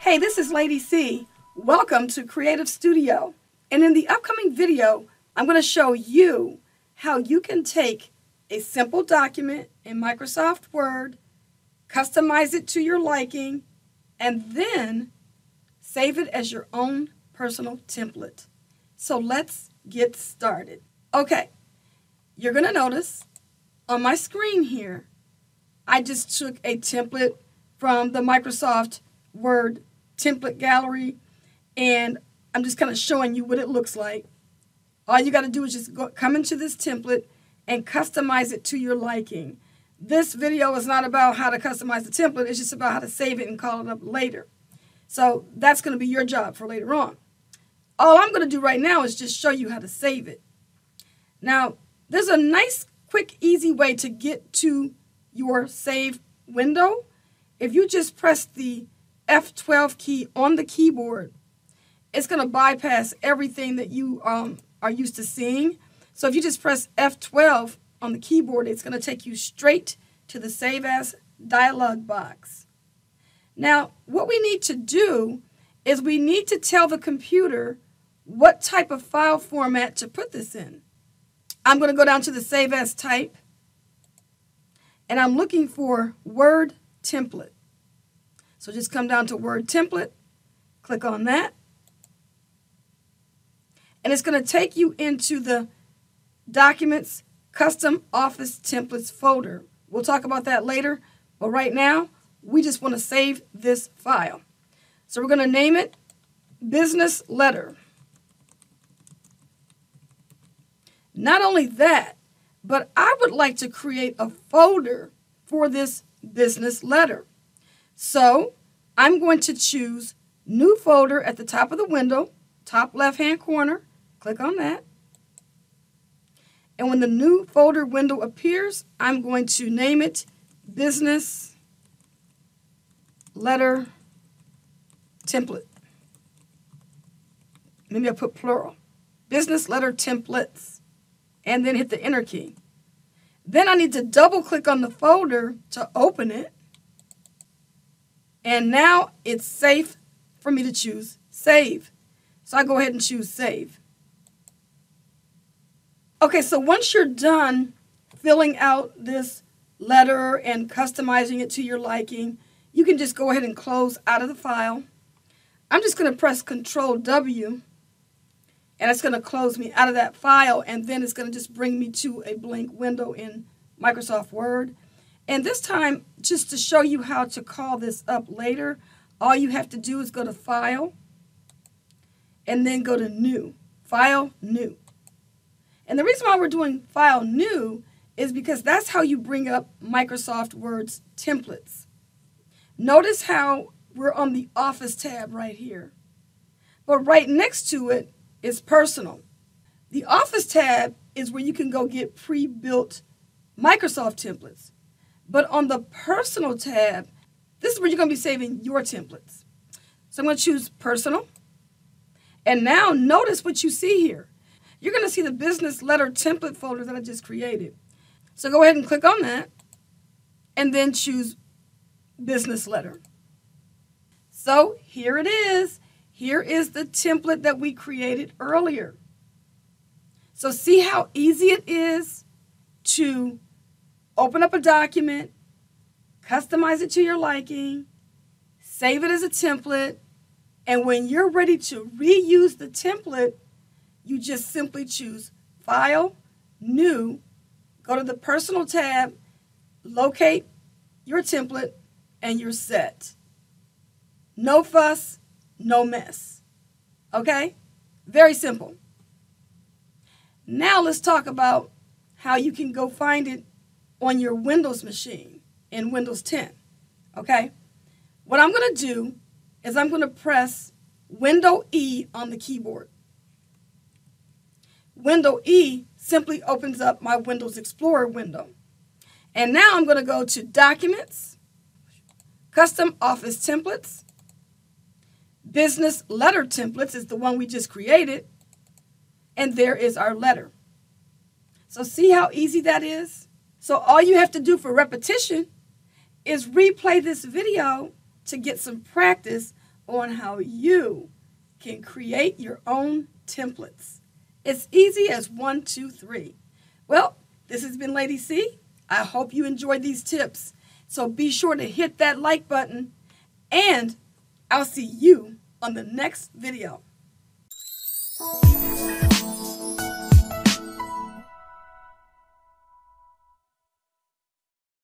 Hey, this is Lady C. Welcome to Creative Studio. And in the upcoming video, I'm going to show you how you can take a simple document in Microsoft Word, customize it to your liking, and then save it as your own personal template. So let's get started. Okay, you're going to notice on my screen here, I just took a template from the Microsoft Word template gallery and I'm just kind of showing you what it looks like. All you got to do is just go, come into this template and customize it to your liking. This video is not about how to customize the template, it's just about how to save it and call it up later. So that's going to be your job for later on. All I'm going to do right now is just show you how to save it. Now, there's a nice, quick, easy way to get to your save window. If you just press the F12 key on the keyboard, it's going to bypass everything that you um, are used to seeing. So if you just press F12 on the keyboard, it's going to take you straight to the Save As dialog box. Now, what we need to do is we need to tell the computer what type of file format to put this in. I'm going to go down to the Save As type, and I'm looking for Word template. So just come down to Word Template, click on that, and it's going to take you into the Documents Custom Office Templates folder. We'll talk about that later, but right now, we just want to save this file. So we're going to name it Business Letter. Not only that, but I would like to create a folder for this business letter. So I'm going to choose New Folder at the top of the window, top left-hand corner. Click on that. And when the new folder window appears, I'm going to name it Business Letter Template. Maybe I put plural. Business Letter Templates. And then hit the Enter key. Then I need to double click on the folder to open it. And now it's safe for me to choose Save. So I go ahead and choose Save. Okay, so once you're done filling out this letter and customizing it to your liking, you can just go ahead and close out of the file. I'm just going to press Control W and it's going to close me out of that file and then it's going to just bring me to a blank window in Microsoft Word. And this time, just to show you how to call this up later, all you have to do is go to File, and then go to New. File, New. And the reason why we're doing File, New is because that's how you bring up Microsoft Word's templates. Notice how we're on the Office tab right here. But right next to it is Personal. The Office tab is where you can go get pre-built Microsoft templates. But on the personal tab, this is where you're going to be saving your templates. So I'm going to choose personal. And now notice what you see here. You're going to see the business letter template folder that I just created. So go ahead and click on that and then choose business letter. So here it is. Here is the template that we created earlier. So see how easy it is to open up a document, customize it to your liking, save it as a template, and when you're ready to reuse the template, you just simply choose File, New, go to the Personal tab, locate your template, and you're set. No fuss, no mess. Okay? Very simple. Now let's talk about how you can go find it on your Windows machine in Windows 10. Okay? What I'm going to do is I'm going to press Window E on the keyboard. Window E simply opens up my Windows Explorer window. And now I'm going to go to Documents, Custom Office Templates, Business Letter Templates is the one we just created, and there is our letter. So see how easy that is? So all you have to do for repetition is replay this video to get some practice on how you can create your own templates. It's easy as one, two, three. Well, this has been Lady C. I hope you enjoyed these tips. So be sure to hit that like button and I'll see you on the next video.